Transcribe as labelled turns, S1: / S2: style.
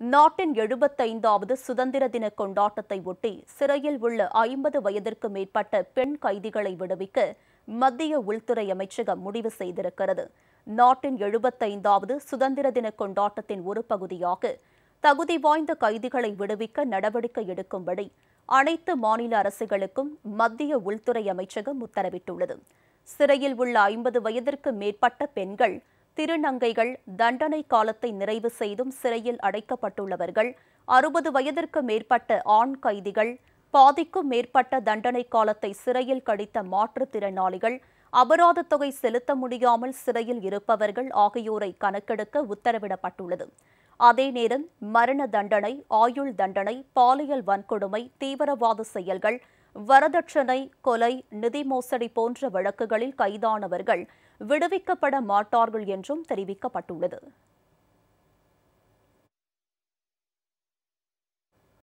S1: நாட்டின் எழுபத்தைந்தாவது சுதந்திர தின கொண்டாட்டத்தை ஒட்டி சிறையில் உள்ள ஐம்பது வயதிற்கு மேற்பட்ட பெண் கைதிகளை விடுவிக்க மத்திய உள்துறை அமைச்சகம் முடிவு செய்திருக்கிறது. நாட்டின் எழுபத்தைந்தாவது சுதந்திர தின கொண்டாட்டத்தின் ஒரு பகுதியாக தகுதி வாய்ந்த கைதிகளை விடுவிக்க நடவடிக்கை எடுக்கும்படி அனைத்து மாநில அரசுகளுக்கும் மத்திய உள்துறை அமைச்சகம் உத்தரவிட்டுள்ளது. சிறையில் உள்ள ஐம்பது வயதிற்கு மேற்பட்ட பெண்கள் திருநங்கைகள் தண்டனை காலத்தை நிறைவு செய்தும் சிறையில் அடைக்கப்பட்டுள்ளவர்கள் அறுபது வயதிற்கு மேற்பட்ட ஆண் கைதிகள் பாதிக்கும் மேற்பட்ட தண்டனை காலத்தை சிறையில் கடித்த மாற்றுத்திறனாளிகள் அபராத தொகை செலுத்த முடியாமல் சிறையில் இருப்பவர்கள் ஆகியோரை கணக்கெடுக்க உத்தரவிடப்பட்டுள்ளது. அதே நேரம் மரண தண்டனை ஆயுள் தண்டனை பாலியல் வன்கொடுமை தீவிரவாத செயல்கள் வரதட்சணை கொலை நிதி மோசடி போன்ற வழக்குகளில் கைதானவர்கள் விடுவிக்கப்பட மாட்டார்கள் என்றும் தெரிவிக்கப்பட்டுள்ளது.